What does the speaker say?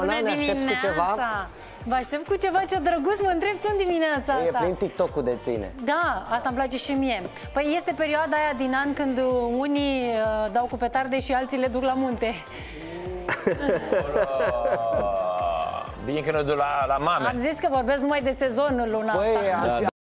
Simona, Bună ne aștepți cu ceva? Vă aștept cu ceva ce drăguț mă întreb tu în dimineața E plin TikTok-ul de tine. Da, asta îmi place și mie. Păi este perioada aia din an când unii uh, dau cu petarde și alții le duc la munte. Bine că Dicono la, la mame. Am zis că vorbesc numai de sezon luna Băi, asta. ar, Da,